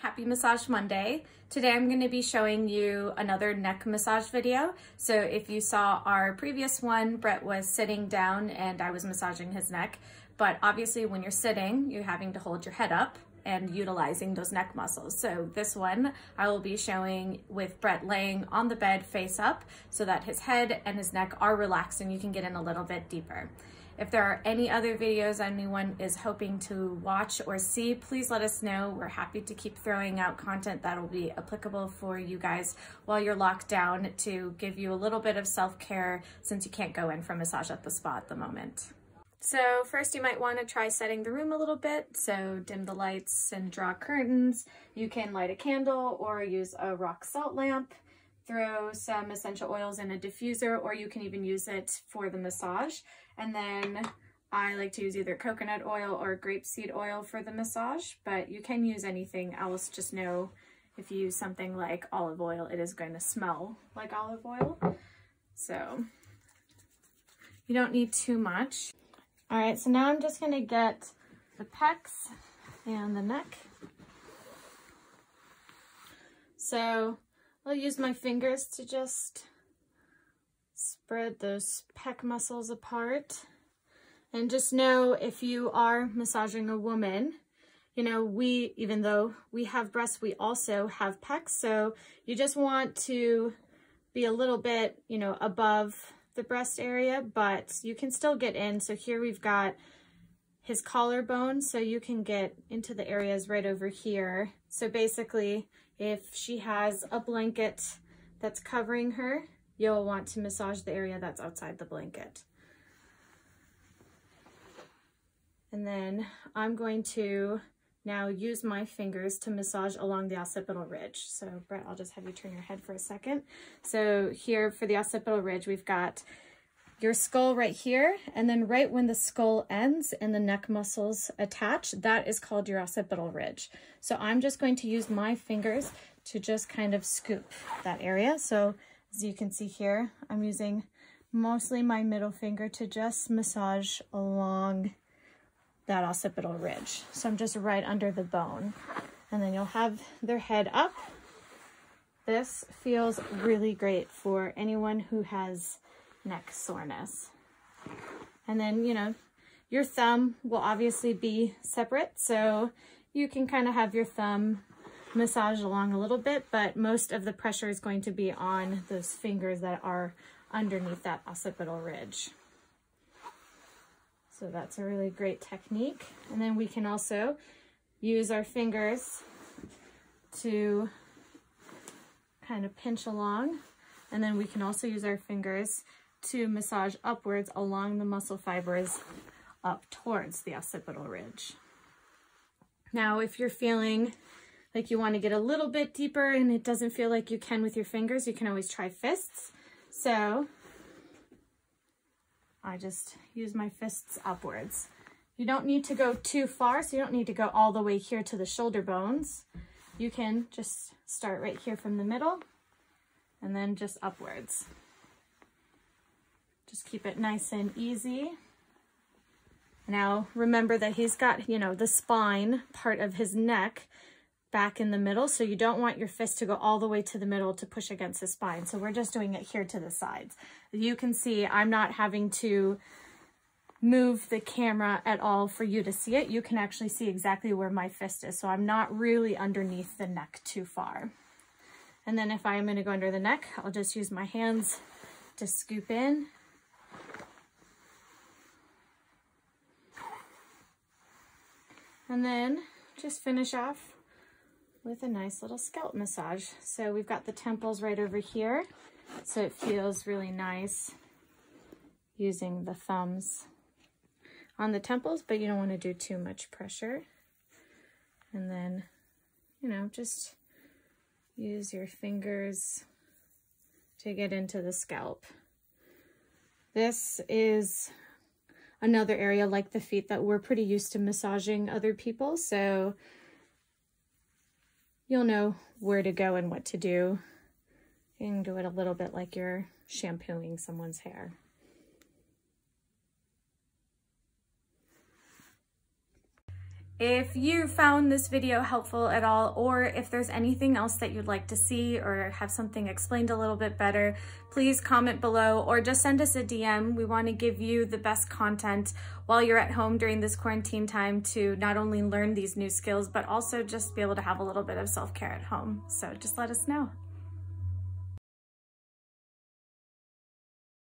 Happy Massage Monday. Today I'm going to be showing you another neck massage video. So if you saw our previous one, Brett was sitting down and I was massaging his neck. But obviously when you're sitting, you're having to hold your head up and utilizing those neck muscles. So this one I will be showing with Brett laying on the bed face up so that his head and his neck are relaxed and you can get in a little bit deeper. If there are any other videos anyone is hoping to watch or see, please let us know. We're happy to keep throwing out content that will be applicable for you guys while you're locked down to give you a little bit of self-care since you can't go in for massage at the spa at the moment. So first you might want to try setting the room a little bit. So dim the lights and draw curtains. You can light a candle or use a rock salt lamp throw some essential oils in a diffuser or you can even use it for the massage. And then I like to use either coconut oil or grapeseed oil for the massage, but you can use anything else. Just know if you use something like olive oil, it is going to smell like olive oil. So you don't need too much. All right, so now I'm just gonna get the pecs and the neck. So I'll use my fingers to just spread those pec muscles apart. And just know if you are massaging a woman, you know, we, even though we have breasts, we also have pecs. So you just want to be a little bit, you know, above the breast area, but you can still get in. So here we've got his collarbone, so you can get into the areas right over here. So basically, if she has a blanket that's covering her, you'll want to massage the area that's outside the blanket. And then I'm going to now use my fingers to massage along the occipital ridge. So Brett, I'll just have you turn your head for a second. So here for the occipital ridge, we've got your skull right here, and then right when the skull ends and the neck muscles attach, that is called your occipital ridge. So I'm just going to use my fingers to just kind of scoop that area. So as you can see here, I'm using mostly my middle finger to just massage along that occipital ridge. So I'm just right under the bone. And then you'll have their head up. This feels really great for anyone who has neck soreness. And then, you know, your thumb will obviously be separate, so you can kind of have your thumb massage along a little bit, but most of the pressure is going to be on those fingers that are underneath that occipital ridge. So that's a really great technique. And then we can also use our fingers to kind of pinch along. And then we can also use our fingers to massage upwards along the muscle fibers up towards the occipital ridge. Now, if you're feeling like you want to get a little bit deeper and it doesn't feel like you can with your fingers, you can always try fists. So I just use my fists upwards. You don't need to go too far, so you don't need to go all the way here to the shoulder bones. You can just start right here from the middle and then just upwards. Just keep it nice and easy. Now remember that he's got, you know, the spine part of his neck back in the middle. So you don't want your fist to go all the way to the middle to push against the spine. So we're just doing it here to the sides. You can see I'm not having to move the camera at all for you to see it. You can actually see exactly where my fist is. So I'm not really underneath the neck too far. And then if I am going to go under the neck, I'll just use my hands to scoop in And then just finish off with a nice little scalp massage. So we've got the temples right over here. So it feels really nice using the thumbs on the temples, but you don't want to do too much pressure. And then, you know, just use your fingers to get into the scalp. This is another area like the feet that we're pretty used to massaging other people. So you'll know where to go and what to do. You can do it a little bit like you're shampooing someone's hair. If you found this video helpful at all, or if there's anything else that you'd like to see or have something explained a little bit better, please comment below or just send us a DM. We want to give you the best content while you're at home during this quarantine time to not only learn these new skills, but also just be able to have a little bit of self-care at home. So just let us know.